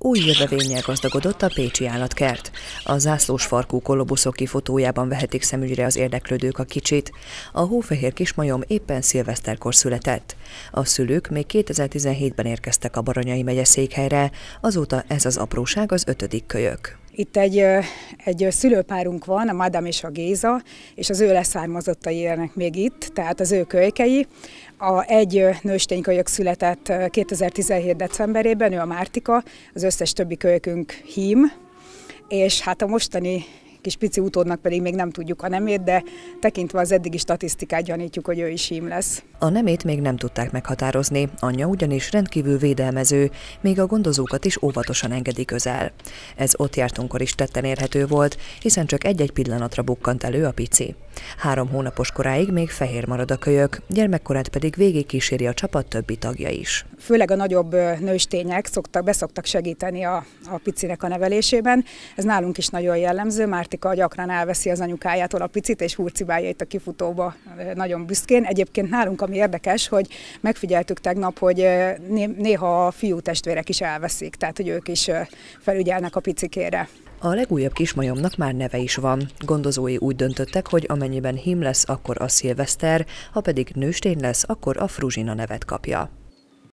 Új jövevénnyel gazdagodott a Pécsi állatkert. A zászlós farkú kolobuszok kifotójában vehetik szemügyre az érdeklődők a kicsit. A hófehér kismajom éppen szilveszterkor született. A szülők még 2017-ben érkeztek a Baranyai megye székhelyre, azóta ez az apróság az ötödik kölyök. Itt egy, egy szülőpárunk van, a Madam és a Géza, és az ő leszármazottai élnek még itt, tehát az ő kölykei. A egy nősténykölyök született 2017. decemberében, ő a Mártika, az összes többi kölykünk hím, és hát a mostani kis pici utódnak pedig még nem tudjuk a nemét, de tekintve az eddigi statisztikát gyanítjuk, hogy ő is hím lesz. A nemét még nem tudták meghatározni, anyja ugyanis rendkívül védelmező, még a gondozókat is óvatosan engedi közel. Ez ott jártunkkor is tetten érhető volt, hiszen csak egy-egy pillanatra bukkant elő a pici. Három hónapos koráig még fehér marad a kölyök, gyermekkorát pedig végig kíséri a csapat többi tagja is. Főleg a nagyobb nőstények szoktak, beszoktak segíteni a, a picinek a nevelésében. Ez nálunk is nagyon jellemző. Mártika gyakran elveszi az anyukájától a picit, és hurcibálja itt a kifutóba nagyon büszkén. Egyébként nálunk, ami érdekes, hogy megfigyeltük tegnap, hogy néha a fiú testvérek is elveszik, tehát hogy ők is felügyelnek a picikére. A legújabb kismajomnak már neve is van. Gondozói úgy döntöttek, hogy amennyiben hím lesz, akkor a szilveszter, ha pedig nőstény lesz, akkor a fruzsina nevet kapja.